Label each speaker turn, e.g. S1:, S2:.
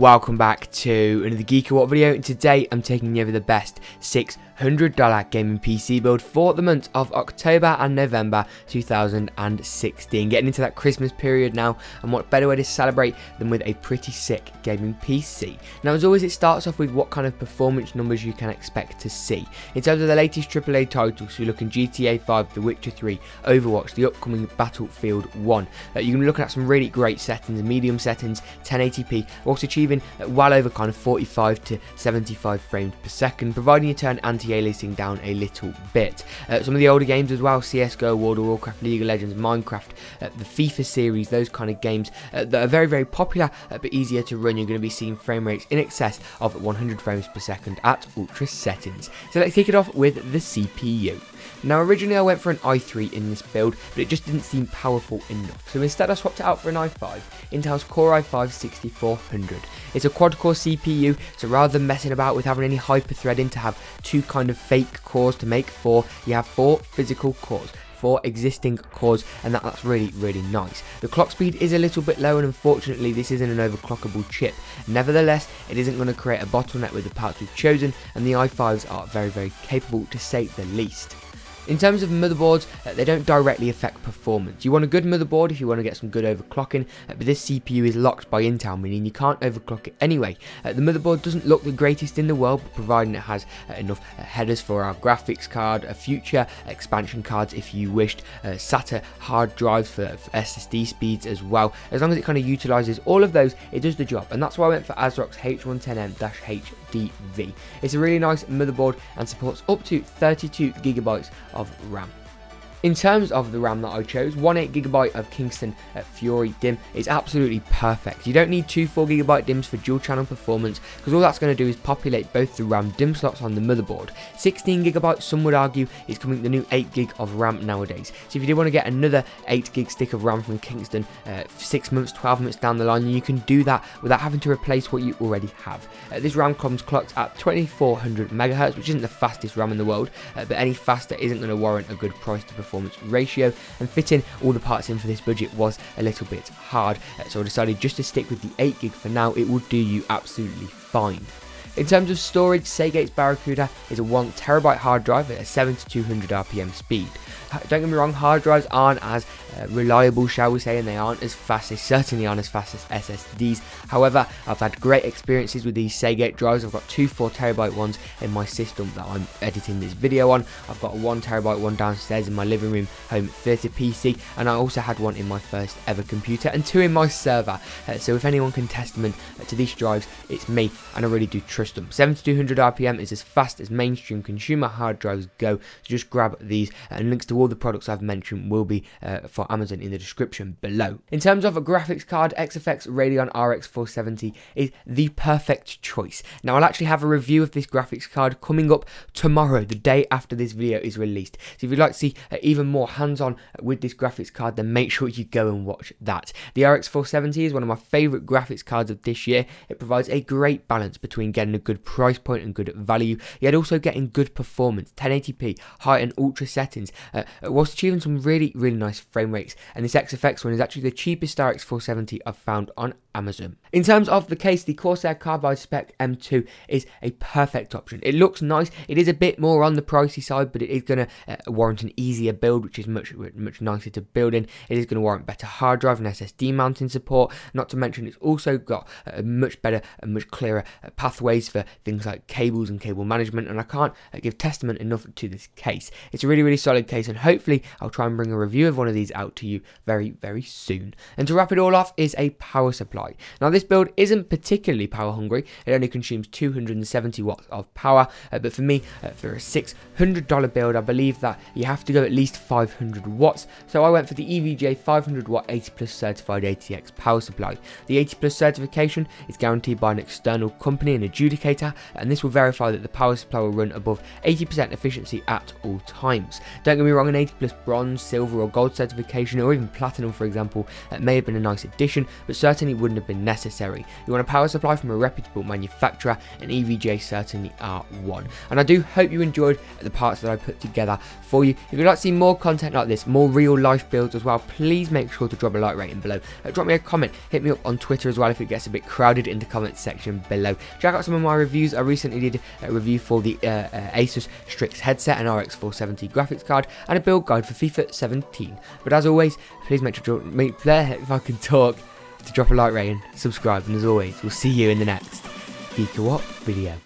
S1: Welcome back to another GeekaWhat video and today I'm taking you over the best 6 $100 gaming PC build for the months of October and November 2016. Getting into that Christmas period now, and what better way to celebrate than with a pretty sick gaming PC. Now, as always, it starts off with what kind of performance numbers you can expect to see. In terms of the latest AAA titles, we're looking GTA 5, The Witcher 3, Overwatch, the upcoming Battlefield 1. Uh, you're looking at some really great settings, medium settings, 1080p, whilst achieving well over kind of 45 to 75 frames per second, providing you turn anti anti-aliasing down a little bit. Uh, some of the older games as well, CSGO, World of Warcraft, League of Legends, Minecraft, uh, the FIFA series, those kind of games uh, that are very, very popular uh, but easier to run. You're going to be seeing frame rates in excess of 100 frames per second at ultra settings. So let's kick it off with the CPU. Now originally I went for an i3 in this build, but it just didn't seem powerful enough. So instead I swapped it out for an i5, Intel's Core i5 6400. It's a quad core CPU, so rather than messing about with having any hyper threading to have two kind of fake cores to make four, you have four physical cores four existing cores and that, that's really really nice. The clock speed is a little bit low and unfortunately this isn't an overclockable chip. Nevertheless it isn't going to create a bottleneck with the parts we've chosen and the i5s are very very capable to say the least. In terms of motherboards, uh, they don't directly affect performance. You want a good motherboard if you want to get some good overclocking, uh, but this CPU is locked by Intel, meaning you can't overclock it anyway. Uh, the motherboard doesn't look the greatest in the world, but providing it has uh, enough uh, headers for our graphics card, a future expansion cards if you wished, uh, SATA hard drives for, for, SSD speeds as well. As long as it kind of utilizes all of those, it does the job, and that's why I went for ASRock's H110M-HDV. It's a really nice motherboard and supports up to 32 gigabytes of RAM. In terms of the RAM that I chose, 18GB of Kingston at Fury DIMM is absolutely perfect. You don't need two 4GB DIMMs for dual channel performance because all that's going to do is populate both the RAM DIMM slots on the motherboard. 16GB, some would argue, is coming the new 8GB of RAM nowadays. So if you do want to get another 8GB stick of RAM from Kingston uh, 6 months, 12 months down the line, you can do that without having to replace what you already have. Uh, this RAM comes clocked at 2400 MHz, which isn't the fastest RAM in the world, uh, but any faster isn't going to warrant a good price to performance performance ratio and fitting all the parts in for this budget was a little bit hard uh, so I decided just to stick with the 8 gig for now it will do you absolutely fine. In terms of storage, Seagate's Barracuda is a 1TB hard drive at a 7200 RPM speed. Don't get me wrong, hard drives aren't as uh, reliable, shall we say, and they aren't as fast. They certainly aren't as fast as SSDs. However, I've had great experiences with these Seagate drives. I've got two 4TB ones in my system that I'm editing this video on. I've got a 1TB one downstairs in my living room home theatre PC, and I also had one in my first ever computer, and two in my server. Uh, so if anyone can testament to these drives, it's me, and I really do trust them. 7200 RPM is as fast as mainstream consumer hard drives go, so just grab these, and links to all the products I've mentioned will be uh, for Amazon in the description below. In terms of a graphics card, XFX Radeon RX 470 is the perfect choice. Now I'll actually have a review of this graphics card coming up tomorrow, the day after this video is released. So if you'd like to see uh, even more hands-on with this graphics card, then make sure you go and watch that. The RX 470 is one of my favourite graphics cards of this year. It provides a great balance between getting a good price point and good value, yet also getting good performance, 1080p, high and ultra settings, uh, uh, whilst achieving some really, really nice frame rates. And this XFX one is actually the cheapest RX 470 I've found on Amazon. In terms of the case, the Corsair Carbide Spec M2 is a perfect option. It looks nice. It is a bit more on the pricey side, but it is going to uh, warrant an easier build, which is much much nicer to build in. It is going to warrant better hard drive and SSD mounting support. Not to mention, it's also got a much better and much clearer uh, pathways for things like cables and cable management. And I can't uh, give testament enough to this case. It's a really, really solid case, and hopefully, I'll try and bring a review of one of these out to you very, very soon. And to wrap it all off is a power supply supply. Now this build isn't particularly power hungry, it only consumes 270 watts of power, uh, but for me, uh, for a $600 build, I believe that you have to go at least 500 watts, so I went for the EVGA 500 watt 80 plus certified ATX power supply. The 80 plus certification is guaranteed by an external company and adjudicator, and this will verify that the power supply will run above 80% efficiency at all times. Don't get me wrong, an 80 plus bronze, silver or gold certification or even platinum for example may have been a nice addition but certainly wouldn't have been necessary. You want a power supply from a reputable manufacturer and EVGA certainly are one. And I do hope you enjoyed the parts that I put together for you. If you'd like to see more content like this, more real life builds as well, please make sure to drop a like rating below. Uh, drop me a comment, hit me up on Twitter as well if it gets a bit crowded in the comment section below. Check out some of my reviews. I recently did a review for the uh, uh, Asus Strix headset and RX 470 graphics card and a build guide for FIFA 17. But as always, please make sure to make there if I can talk to drop a like rating, subscribe, and as always, we'll see you in the next GeekaWhat video.